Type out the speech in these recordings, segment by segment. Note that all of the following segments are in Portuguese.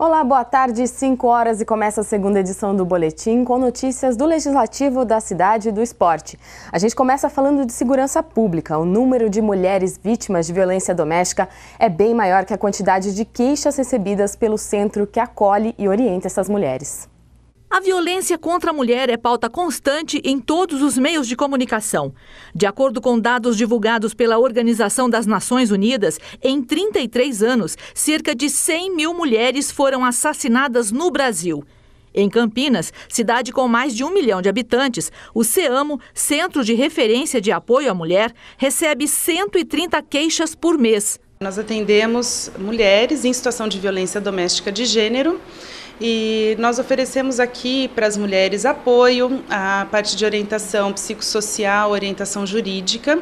Olá, boa tarde, 5 horas e começa a segunda edição do Boletim com notícias do Legislativo, da cidade e do esporte. A gente começa falando de segurança pública. O número de mulheres vítimas de violência doméstica é bem maior que a quantidade de queixas recebidas pelo centro que acolhe e orienta essas mulheres. A violência contra a mulher é pauta constante em todos os meios de comunicação. De acordo com dados divulgados pela Organização das Nações Unidas, em 33 anos, cerca de 100 mil mulheres foram assassinadas no Brasil. Em Campinas, cidade com mais de um milhão de habitantes, o CEAMO, Centro de Referência de Apoio à Mulher, recebe 130 queixas por mês. Nós atendemos mulheres em situação de violência doméstica de gênero e nós oferecemos aqui para as mulheres apoio, a parte de orientação psicossocial, orientação jurídica,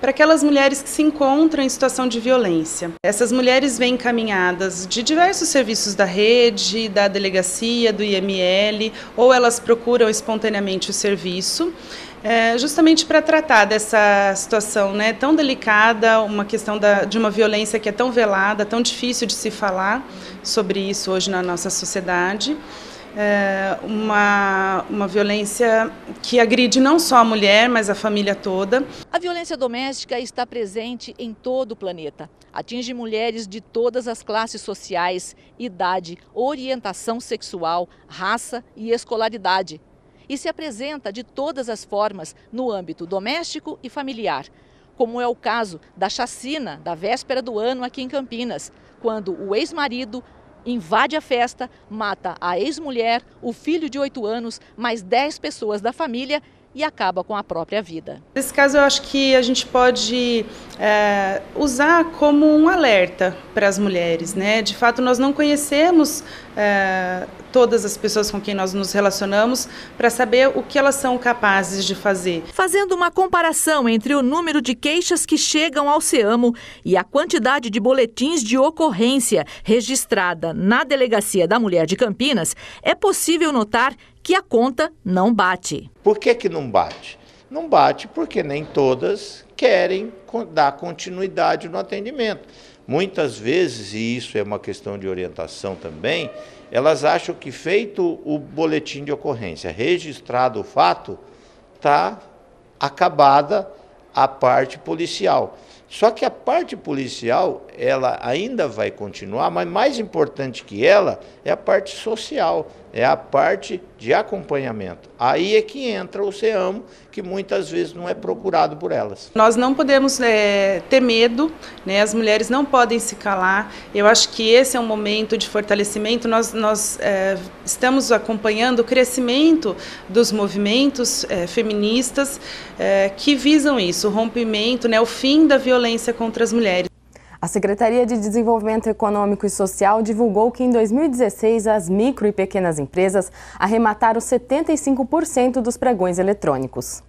para aquelas mulheres que se encontram em situação de violência. Essas mulheres vêm encaminhadas de diversos serviços da rede, da delegacia, do IML, ou elas procuram espontaneamente o serviço. É, justamente para tratar dessa situação né, tão delicada, uma questão da, de uma violência que é tão velada, tão difícil de se falar sobre isso hoje na nossa sociedade. É uma, uma violência que agride não só a mulher, mas a família toda. A violência doméstica está presente em todo o planeta. Atinge mulheres de todas as classes sociais, idade, orientação sexual, raça e escolaridade e se apresenta de todas as formas no âmbito doméstico e familiar, como é o caso da chacina da véspera do ano aqui em Campinas, quando o ex-marido invade a festa, mata a ex-mulher, o filho de 8 anos, mais 10 pessoas da família e acaba com a própria vida. Nesse caso, eu acho que a gente pode é, usar como um alerta para as mulheres. Né? De fato, nós não conhecemos é, todas as pessoas com quem nós nos relacionamos para saber o que elas são capazes de fazer. Fazendo uma comparação entre o número de queixas que chegam ao SEAMO e a quantidade de boletins de ocorrência registrada na Delegacia da Mulher de Campinas, é possível notar que a conta não bate. Por que, que não bate? Não bate porque nem todas querem dar continuidade no atendimento. Muitas vezes, e isso é uma questão de orientação também, elas acham que feito o boletim de ocorrência, registrado o fato, está acabada a parte policial. Só que a parte policial, ela ainda vai continuar, mas mais importante que ela é a parte social, é a parte de acompanhamento. Aí é que entra o SEAMO, que muitas vezes não é procurado por elas. Nós não podemos é, ter medo, né? as mulheres não podem se calar. Eu acho que esse é um momento de fortalecimento. Nós, nós é, estamos acompanhando o crescimento dos movimentos é, feministas é, que visam isso, o rompimento, né? o fim da violência contra as mulheres. A Secretaria de Desenvolvimento Econômico e Social divulgou que em 2016 as micro e pequenas empresas arremataram 75% dos pregões eletrônicos.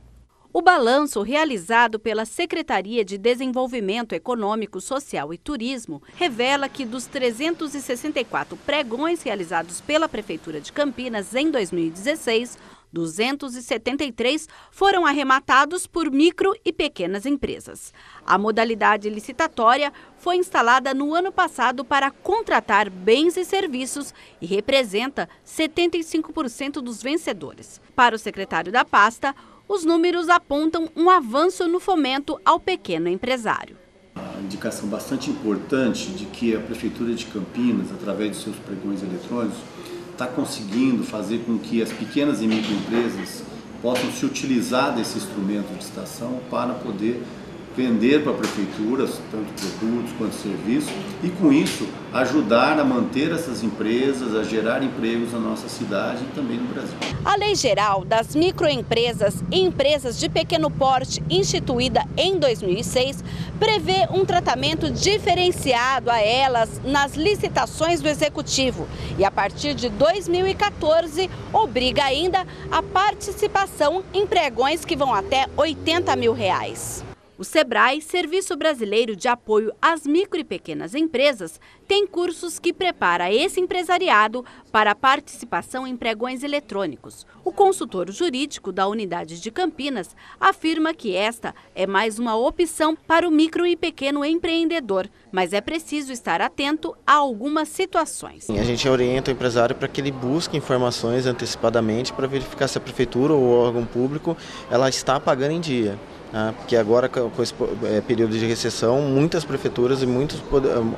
O balanço realizado pela Secretaria de Desenvolvimento Econômico, Social e Turismo revela que dos 364 pregões realizados pela Prefeitura de Campinas em 2016, 273 foram arrematados por micro e pequenas empresas. A modalidade licitatória foi instalada no ano passado para contratar bens e serviços e representa 75% dos vencedores. Para o secretário da pasta, os números apontam um avanço no fomento ao pequeno empresário. Uma indicação bastante importante de que a Prefeitura de Campinas, através de seus pregões eletrônicos, está conseguindo fazer com que as pequenas e microempresas possam se utilizar desse instrumento de estação para poder vender para a prefeitura tanto produtos quanto serviços e com isso ajudar a manter essas empresas, a gerar empregos na nossa cidade e também no Brasil. A Lei Geral das Microempresas e Empresas de Pequeno Porte, instituída em 2006, prevê um tratamento diferenciado a elas nas licitações do Executivo e, a partir de 2014, obriga ainda a participação em pregões que vão até 80 mil reais. O SEBRAE, Serviço Brasileiro de Apoio às Micro e Pequenas Empresas, tem cursos que prepara esse empresariado para a participação em pregões eletrônicos. O consultor jurídico da unidade de Campinas afirma que esta é mais uma opção para o micro e pequeno empreendedor, mas é preciso estar atento a algumas situações. A gente orienta o empresário para que ele busque informações antecipadamente para verificar se a prefeitura ou o órgão público ela está pagando em dia. Né? porque agora com esse é, período de recessão, muitas prefeituras e muitos,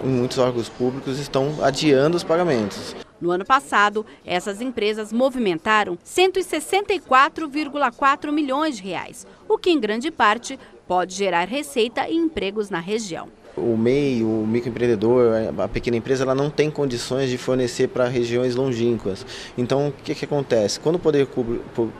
muitos órgãos públicos estão adiando os pagamentos. No ano passado, essas empresas movimentaram 164,4 milhões de reais, o que em grande parte pode gerar receita e empregos na região o MEI, o microempreendedor, a pequena empresa, ela não tem condições de fornecer para regiões longínquas. Então, o que, que acontece? Quando o poder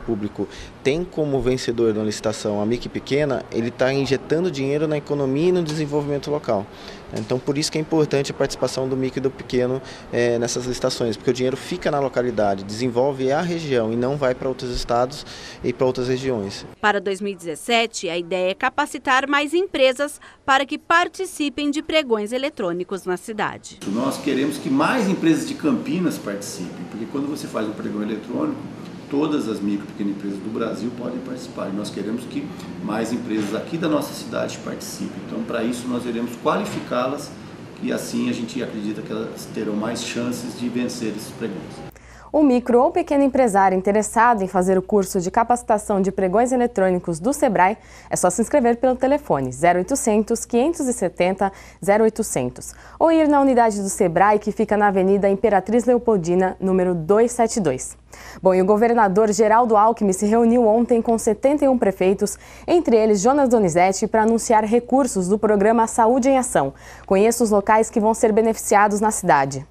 público tem como vencedor da licitação a micro e pequena, ele está injetando dinheiro na economia e no desenvolvimento local. Então, por isso que é importante a participação do micro e do pequeno é, nessas licitações, porque o dinheiro fica na localidade, desenvolve a região e não vai para outros estados e para outras regiões. Para 2017, a ideia é capacitar mais empresas para que participem de pregões eletrônicos na cidade. Nós queremos que mais empresas de Campinas participem, porque quando você faz um pregão eletrônico, todas as micro e pequenas empresas do Brasil podem participar. E nós queremos que mais empresas aqui da nossa cidade participem. Então, para isso, nós iremos qualificá-las e assim a gente acredita que elas terão mais chances de vencer esses pregões. O micro ou pequeno empresário interessado em fazer o curso de capacitação de pregões eletrônicos do Sebrae é só se inscrever pelo telefone 0800 570 0800 ou ir na unidade do Sebrae que fica na Avenida Imperatriz Leopoldina, número 272. Bom, e o governador Geraldo Alckmin se reuniu ontem com 71 prefeitos, entre eles Jonas Donizete, para anunciar recursos do programa Saúde em Ação. Conheça os locais que vão ser beneficiados na cidade.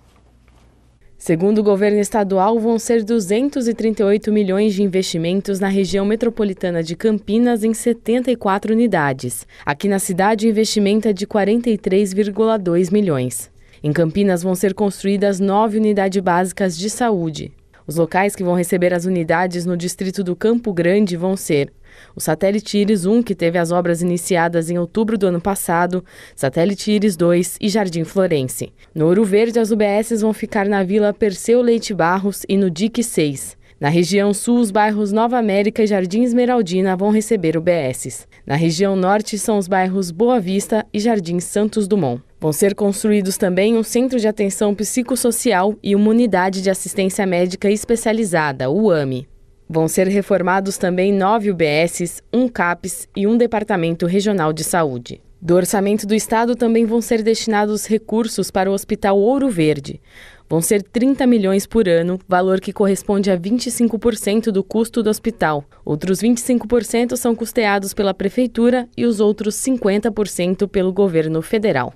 Segundo o governo estadual, vão ser 238 milhões de investimentos na região metropolitana de Campinas em 74 unidades. Aqui na cidade, o investimento é de 43,2 milhões. Em Campinas vão ser construídas nove unidades básicas de saúde. Os locais que vão receber as unidades no distrito do Campo Grande vão ser o satélite Iris 1, que teve as obras iniciadas em outubro do ano passado, satélite Iris 2 e Jardim Florense. No Ouro Verde, as UBSs vão ficar na Vila Perseu Leite Barros e no DIC 6. Na região sul, os bairros Nova América e Jardim Esmeraldina vão receber UBSs. Na região norte, são os bairros Boa Vista e Jardim Santos Dumont. Vão ser construídos também um centro de atenção psicossocial e uma unidade de assistência médica especializada, o AME. Vão ser reformados também nove UBSs, um CAPS e um Departamento Regional de Saúde. Do orçamento do Estado também vão ser destinados recursos para o Hospital Ouro Verde. Vão ser 30 milhões por ano, valor que corresponde a 25% do custo do hospital. Outros 25% são custeados pela Prefeitura e os outros 50% pelo governo federal.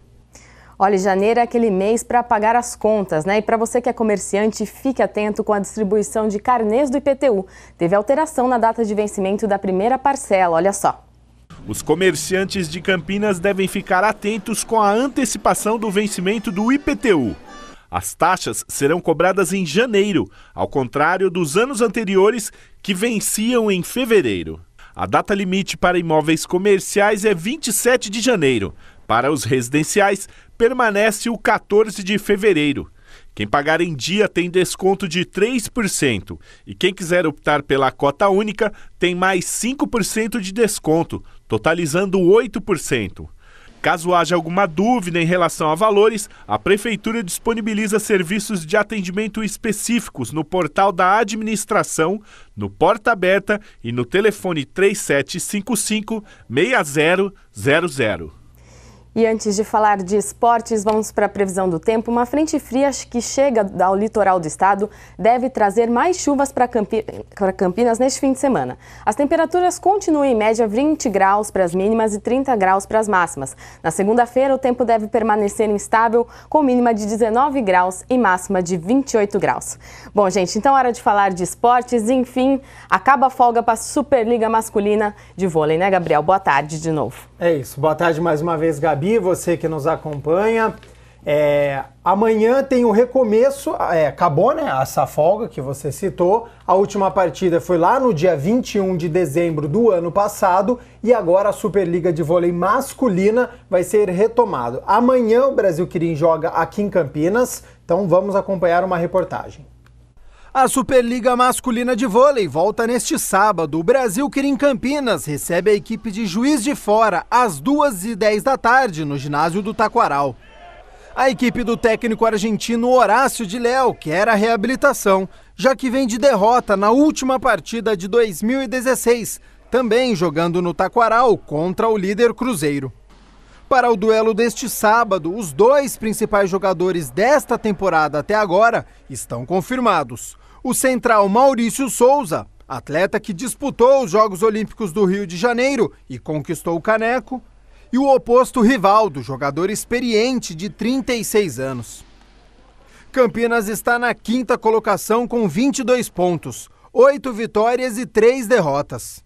Olha, janeiro é aquele mês para pagar as contas, né? E para você que é comerciante, fique atento com a distribuição de carnês do IPTU. Teve alteração na data de vencimento da primeira parcela, olha só. Os comerciantes de Campinas devem ficar atentos com a antecipação do vencimento do IPTU. As taxas serão cobradas em janeiro, ao contrário dos anos anteriores que venciam em fevereiro. A data limite para imóveis comerciais é 27 de janeiro. Para os residenciais, permanece o 14 de fevereiro. Quem pagar em dia tem desconto de 3%, e quem quiser optar pela cota única tem mais 5% de desconto, totalizando 8%. Caso haja alguma dúvida em relação a valores, a Prefeitura disponibiliza serviços de atendimento específicos no portal da administração, no Porta Aberta e no telefone 3755 6000. E antes de falar de esportes, vamos para a previsão do tempo. Uma frente fria que chega ao litoral do estado deve trazer mais chuvas para Campi Campinas neste fim de semana. As temperaturas continuam em média 20 graus para as mínimas e 30 graus para as máximas. Na segunda-feira, o tempo deve permanecer instável, com mínima de 19 graus e máxima de 28 graus. Bom, gente, então é hora de falar de esportes. Enfim, acaba a folga para a Superliga Masculina de Vôlei, né, Gabriel? Boa tarde de novo. É isso. Boa tarde mais uma vez, Gabi, você que nos acompanha. É, amanhã tem o recomeço, é, acabou né, essa folga que você citou. A última partida foi lá no dia 21 de dezembro do ano passado e agora a Superliga de Vôlei Masculina vai ser retomado. Amanhã o Brasil Quirim joga aqui em Campinas, então vamos acompanhar uma reportagem. A Superliga Masculina de Vôlei volta neste sábado. O Brasil Quirim Campinas recebe a equipe de Juiz de Fora às 2h10 da tarde no ginásio do Taquaral. A equipe do técnico argentino Horácio de Léo quer a reabilitação, já que vem de derrota na última partida de 2016, também jogando no Taquaral contra o líder Cruzeiro. Para o duelo deste sábado, os dois principais jogadores desta temporada até agora estão confirmados. O central Maurício Souza, atleta que disputou os Jogos Olímpicos do Rio de Janeiro e conquistou o caneco, e o oposto Rivaldo, jogador experiente de 36 anos. Campinas está na quinta colocação com 22 pontos, 8 vitórias e 3 derrotas.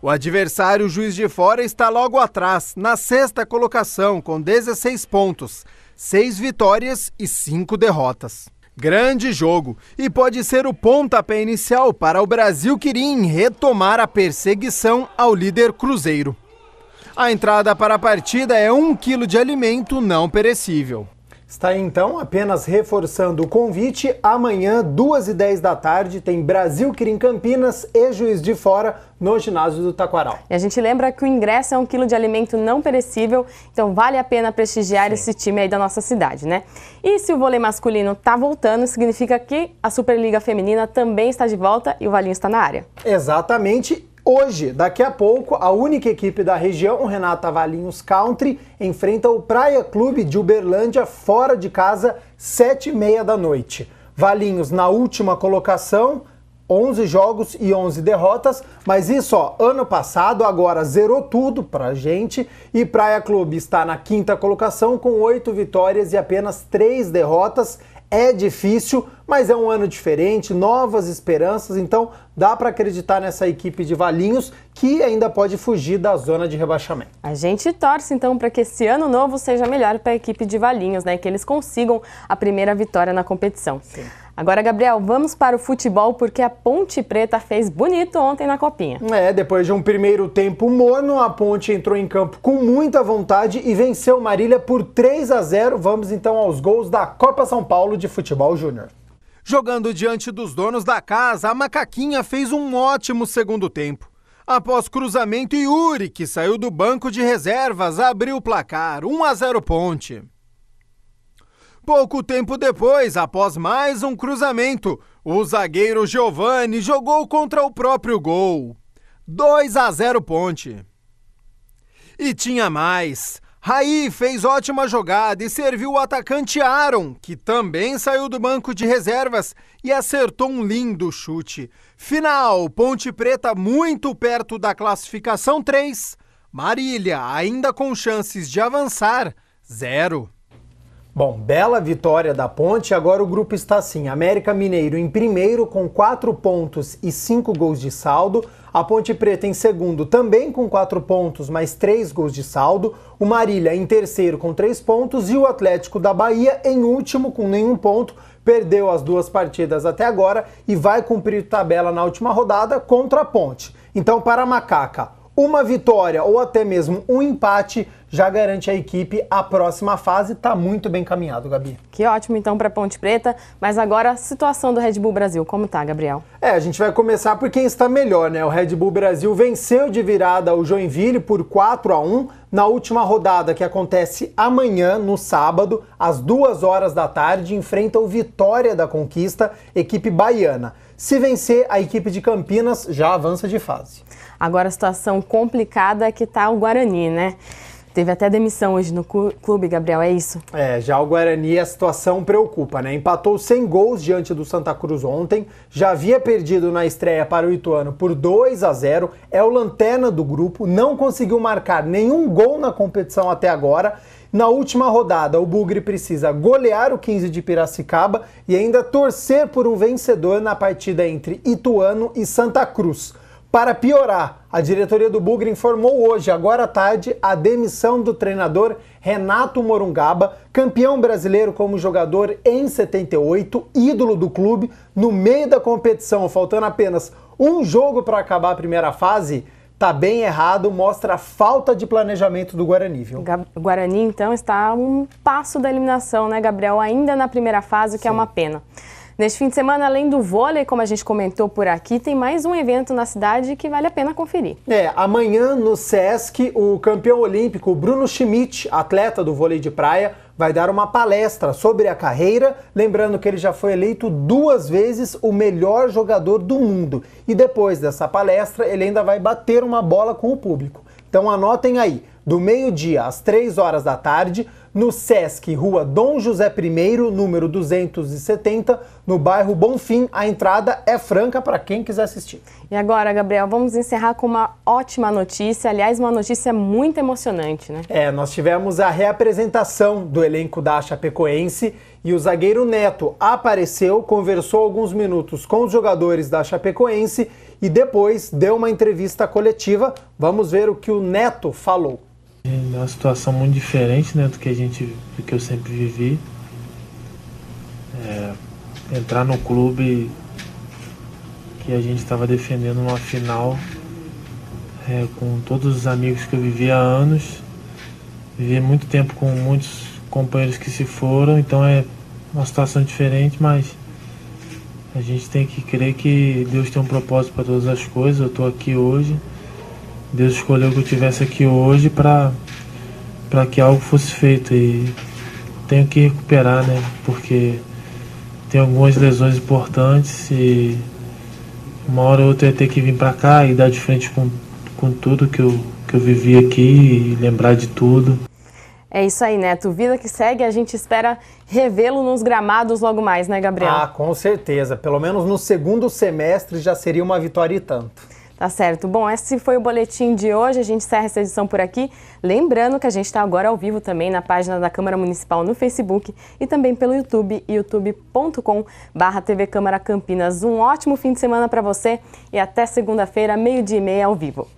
O adversário Juiz de Fora está logo atrás, na sexta colocação, com 16 pontos, 6 vitórias e 5 derrotas. Grande jogo e pode ser o pontapé inicial para o Brasil Quirim retomar a perseguição ao líder Cruzeiro. A entrada para a partida é um quilo de alimento não perecível. Está então apenas reforçando o convite. Amanhã, 2h10 da tarde, tem Brasil Quirim Campinas e Juiz de Fora no ginásio do Taquaral. E a gente lembra que o ingresso é um quilo de alimento não perecível, então vale a pena prestigiar Sim. esse time aí da nossa cidade, né? E se o vôlei masculino está voltando, significa que a Superliga Feminina também está de volta e o Valinho está na área. Exatamente. Hoje, daqui a pouco, a única equipe da região, o Renata Valinhos Country, enfrenta o Praia Clube de Uberlândia fora de casa, sete e meia da noite. Valinhos na última colocação, 11 jogos e 11 derrotas, mas isso, ó, ano passado agora zerou tudo pra gente e Praia Clube está na quinta colocação com 8 vitórias e apenas 3 derrotas. É difícil, mas é um ano diferente, novas esperanças, então dá para acreditar nessa equipe de Valinhos que ainda pode fugir da zona de rebaixamento. A gente torce então para que esse ano novo seja melhor para a equipe de Valinhos, né, que eles consigam a primeira vitória na competição. Sim. Agora, Gabriel, vamos para o futebol porque a Ponte Preta fez bonito ontem na Copinha. É, depois de um primeiro tempo morno, a Ponte entrou em campo com muita vontade e venceu Marília por 3 a 0. Vamos então aos gols da Copa São Paulo de Futebol Júnior. Jogando diante dos donos da casa, a Macaquinha fez um ótimo segundo tempo. Após cruzamento, Yuri, que saiu do banco de reservas, abriu o placar 1 a 0 Ponte. Pouco tempo depois, após mais um cruzamento, o zagueiro Giovani jogou contra o próprio gol. 2 a 0 Ponte. E tinha mais. Raí fez ótima jogada e serviu o atacante Aaron, que também saiu do banco de reservas e acertou um lindo chute. Final: Ponte Preta muito perto da classificação 3. Marília, ainda com chances de avançar, 0. Bom, bela vitória da Ponte. Agora o grupo está assim: América Mineiro em primeiro com quatro pontos e cinco gols de saldo. A Ponte Preta em segundo também com quatro pontos, mais três gols de saldo. O Marília em terceiro com três pontos e o Atlético da Bahia em último com nenhum ponto. Perdeu as duas partidas até agora e vai cumprir tabela na última rodada contra a Ponte. Então, para a Macaca, uma vitória ou até mesmo um empate já garante a equipe a próxima fase. Está muito bem caminhado, Gabi. Que ótimo então para Ponte Preta. Mas agora a situação do Red Bull Brasil, como tá, Gabriel? É, a gente vai começar por quem está melhor, né? O Red Bull Brasil venceu de virada o Joinville por 4 a 1 na última rodada que acontece amanhã, no sábado, às 2 horas da tarde, enfrenta o Vitória da Conquista, equipe baiana. Se vencer, a equipe de Campinas já avança de fase. Agora a situação complicada é que está o Guarani, né? Teve até demissão hoje no clube, Gabriel, é isso? É, já o Guarani a situação preocupa, né? Empatou sem gols diante do Santa Cruz ontem, já havia perdido na estreia para o Ituano por 2 a 0, é o lanterna do grupo, não conseguiu marcar nenhum gol na competição até agora. Na última rodada, o Bugre precisa golear o 15 de Piracicaba e ainda torcer por um vencedor na partida entre Ituano e Santa Cruz. Para piorar, a diretoria do Bugre informou hoje, agora à tarde, a demissão do treinador Renato Morungaba, campeão brasileiro como jogador em 78, ídolo do clube, no meio da competição, faltando apenas um jogo para acabar a primeira fase tá bem errado, mostra a falta de planejamento do Guarani, viu? O Guarani, então, está a um passo da eliminação, né, Gabriel? Ainda na primeira fase, o que Sim. é uma pena. Neste fim de semana, além do vôlei, como a gente comentou por aqui, tem mais um evento na cidade que vale a pena conferir. É, amanhã no SESC, o campeão olímpico Bruno Schmidt, atleta do vôlei de praia, vai dar uma palestra sobre a carreira, lembrando que ele já foi eleito duas vezes o melhor jogador do mundo. E depois dessa palestra, ele ainda vai bater uma bola com o público. Então anotem aí, do meio-dia às três horas da tarde, no Sesc, Rua Dom José I, número 270, no bairro Bonfim. A entrada é franca para quem quiser assistir. E agora, Gabriel, vamos encerrar com uma ótima notícia, aliás, uma notícia muito emocionante, né? É, nós tivemos a reapresentação do elenco da Chapecoense e o zagueiro Neto apareceu, conversou alguns minutos com os jogadores da Chapecoense e depois deu uma entrevista coletiva. Vamos ver o que o Neto falou. É uma situação muito diferente né, do que a gente, do que eu sempre vivi. É, entrar no clube que a gente estava defendendo numa final é, com todos os amigos que eu vivi há anos. Vivi muito tempo com muitos companheiros que se foram, então é uma situação diferente, mas a gente tem que crer que Deus tem um propósito para todas as coisas. Eu estou aqui hoje Deus escolheu que eu estivesse aqui hoje para que algo fosse feito e tenho que recuperar, né? Porque tem algumas lesões importantes e uma hora ou outra eu ia ter que vir para cá e dar de frente com, com tudo que eu, que eu vivi aqui e lembrar de tudo. É isso aí, Neto. Vida que segue, a gente espera revê-lo nos gramados logo mais, né, Gabriel? Ah, com certeza. Pelo menos no segundo semestre já seria uma vitória e tanto. Tá certo. Bom, esse foi o boletim de hoje. A gente encerra essa edição por aqui. Lembrando que a gente está agora ao vivo também na página da Câmara Municipal no Facebook e também pelo YouTube, youtube.com/barra TV Câmara Campinas. Um ótimo fim de semana para você e até segunda-feira, meio-dia e meia, ao vivo.